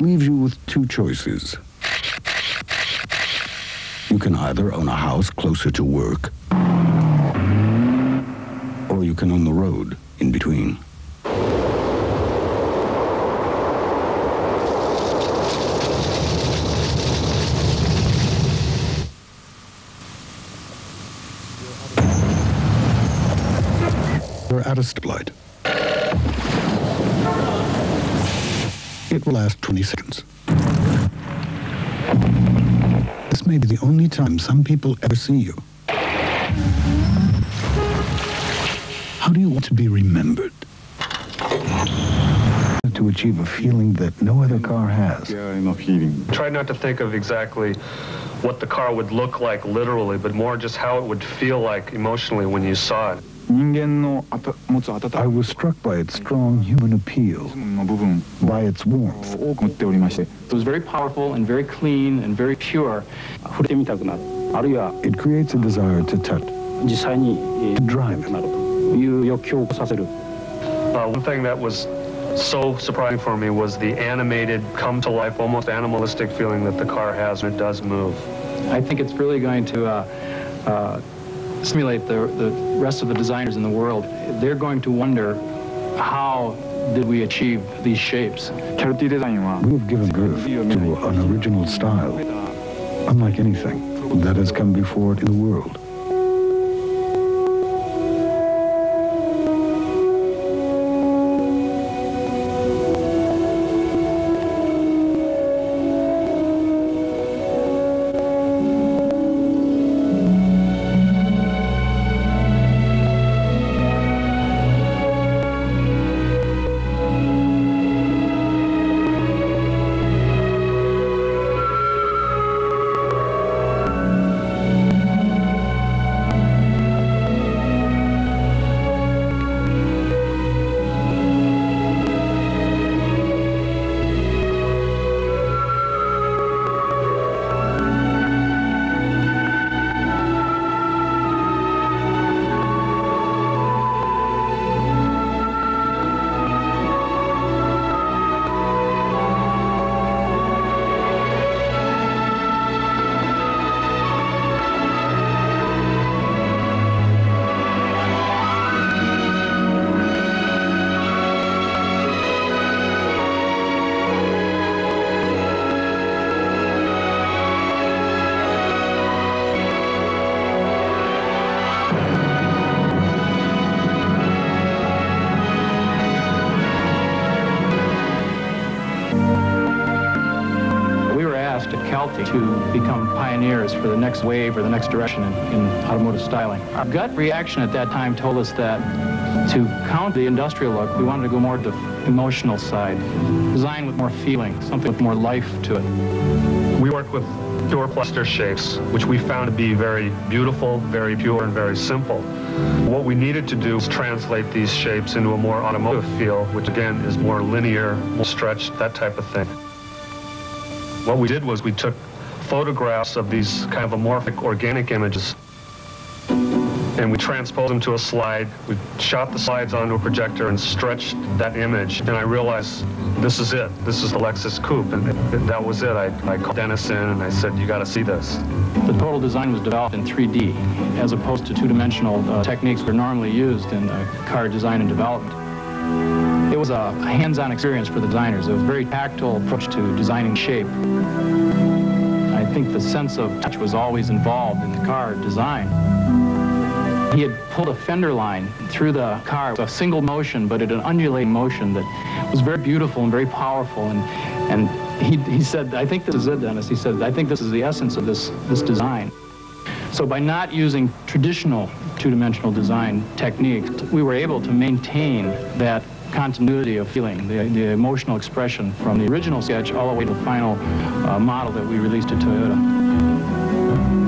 Leaves you with two choices. You can either own a house closer to work, or you can own the road in between. We're at a stoplight. It will last 20 seconds. This may be the only time some people ever see you. How do you want to be remembered? To achieve a feeling that no other car has. Yeah, enough healing. Try not to think of exactly what the car would look like literally, but more just how it would feel like emotionally when you saw it. I was struck by its strong human appeal, by its warmth. It was very powerful and very clean and very pure. It creates a desire to touch, to drive it. Uh, one thing that was so surprising for me was the animated, come to life, almost animalistic feeling that the car has when it does move. I think it's really going to uh, uh, Simulate the, the rest of the designers in the world. They're going to wonder how did we achieve these shapes. We've given birth to an original style, unlike anything that has come before it in the world. To become pioneers for the next wave or the next direction in, in automotive styling. Our gut reaction at that time told us that to count the industrial look, we wanted to go more to the emotional side, design with more feeling, something with more life to it. We worked with pure plaster shapes, which we found to be very beautiful, very pure, and very simple. What we needed to do was translate these shapes into a more automotive feel, which again is more linear, more stretched, that type of thing. What we did was we took photographs of these kind of amorphic organic images and we transposed them to a slide. We shot the slides onto a projector and stretched that image. And I realized this is it. This is the Lexus Coupe. And that was it. I, I called Dennis in and I said, you got to see this. The total design was developed in 3D, as opposed to two-dimensional uh, techniques that are normally used in uh, car design and development. It was a hands-on experience for the designers. It was a very tactile approach to designing shape. I think the sense of touch was always involved in the car design. He had pulled a fender line through the car, a single motion, but at an undulating motion that was very beautiful and very powerful. And, and he, he said, I think this is it, Dennis. He said, I think this is the essence of this, this design. So by not using traditional two-dimensional design techniques, we were able to maintain that continuity of feeling, the, the emotional expression from the original sketch all the way to the final uh, model that we released at Toyota.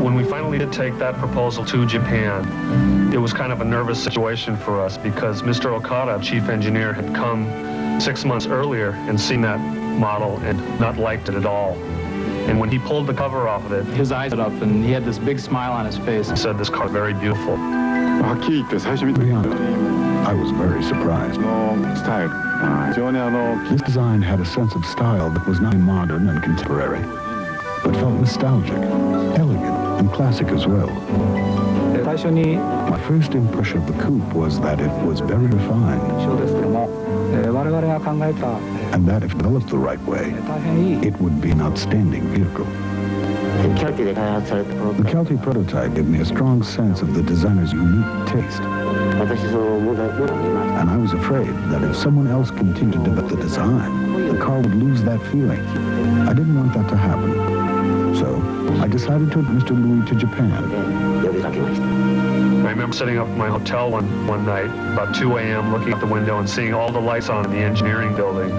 When we finally did take that proposal to Japan, it was kind of a nervous situation for us because Mr. Okada, chief engineer, had come six months earlier and seen that model and not liked it at all. And when he pulled the cover off of it, His eyes lit up and he had this big smile on his face. he said, this car is very beautiful. はっきり言って最初見た時 I was very surprised. This design had a sense of style that was not modern and contemporary, but felt nostalgic, elegant, and classic as well. My first impression of the coupe was that it was very refined. And that if developed the right way, it would be an outstanding vehicle. The Calty prototype gave me a strong sense of the designer's unique taste. And I was afraid that if someone else continued to put the design, the car would lose that feeling. I didn't want that to happen. So I decided to take Mr. Lui to Japan. I remember sitting up in my hotel one, one night, about 2 a.m., looking out the window and seeing all the lights on in the engineering building.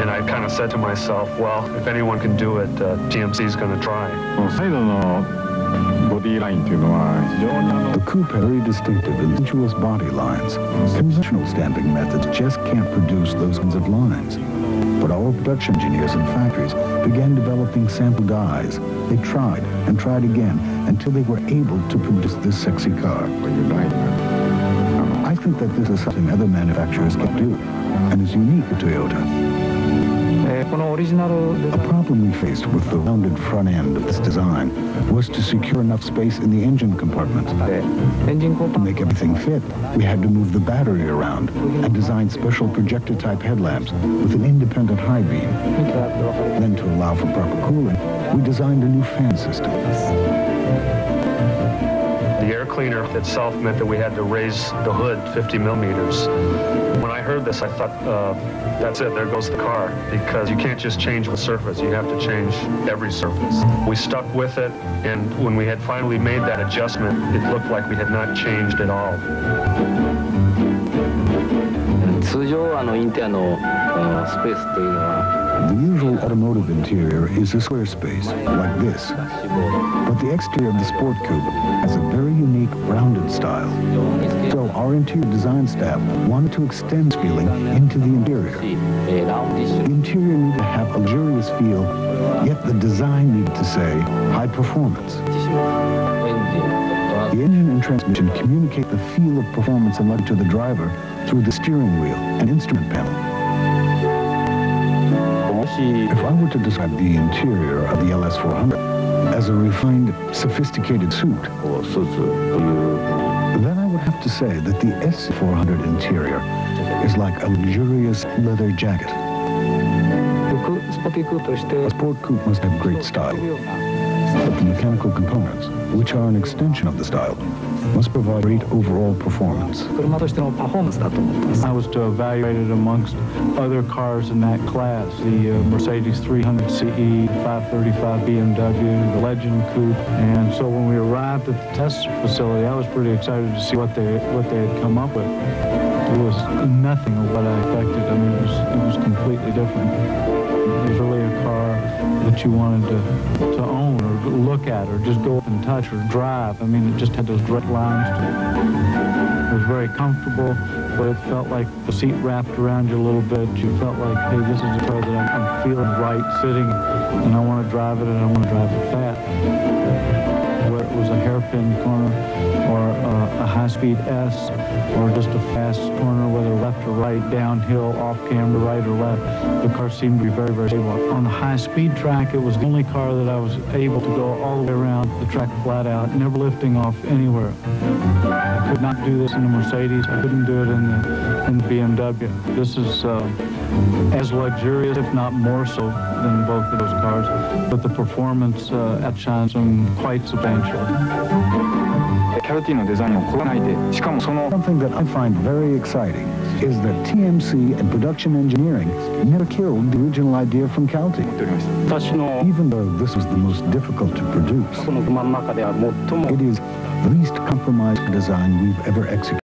And I kind of said to myself, well, if anyone can do it, uh, TMC's going to try. The coupe very distinctive and sensuous body lines. Conventional stamping methods just can't produce those kinds of lines. But our production engineers and factories began developing sample dies. They tried and tried again until they were able to produce this sexy car. I think that this is something other manufacturers can do and is unique to Toyota. A problem we faced with the rounded front end of this design was to secure enough space in the engine compartment. To make everything fit, we had to move the battery around and design special projector-type headlamps with an independent high beam. Then to allow for proper cooling, we designed a new fan system The air cleaner itself meant that we had to raise the hood 50 millimeters. When I heard this, I thought, uh, that's it, there goes the car, because you can't just change the surface, you have to change every surface. We stuck with it, and when we had finally made that adjustment, it looked like we had not changed at all. 通常あのインテリアのあのスペースというのは the usual automotive interior is a square space, like this. But the exterior of the Sport Coupe has a very unique rounded style. So our interior design staff wanted to extend this feeling into the interior. The interior needed to have a luxurious feel, yet the design needed to say high performance. The engine and transmission communicate the feel of performance and luck to the driver through the steering wheel and instrument panel. If I were to describe the interior of the LS-400 as a refined, sophisticated suit, then I would have to say that the SC-400 interior is like a luxurious leather jacket. A sport coupe must have great style, but the mechanical components, which are an extension of the style, must provide great overall performance. I was to evaluate it amongst other cars in that class, the uh, Mercedes 300 CE, 535 BMW, the Legend Coupe, and so when we arrived at the test facility, I was pretty excited to see what they what they had come up with. It was nothing of what I expected. I mean, it was, it was completely different you wanted to, to own or look at or just go up and touch or drive. I mean, it just had those direct lines to it. It was very comfortable, but it felt like the seat wrapped around you a little bit. You felt like, hey, this is a car that I'm, I'm feeling right sitting, and I want to drive it, and I want to drive it fast. Was a hairpin corner, or uh, a high-speed S, or just a fast corner, whether left or right, downhill, off-camber, right or left, the car seemed to be very, very stable. On the high-speed track, it was the only car that I was able to go all the way around the track flat out, never lifting off anywhere. I could not do this in the Mercedes. I couldn't do it in the, in the BMW. This is uh, as luxurious, if not more so, than both of those cars. But the performance uh, outshines them quite substantially. キャルティのデザインを超えないでしかもその Something that I find very exciting is that TMC and production engineering never killed the original idea from Calty. 持っておりました私の Even though this was the most difficult to produce, この車の中では最も it is the least compromised design we've ever executed.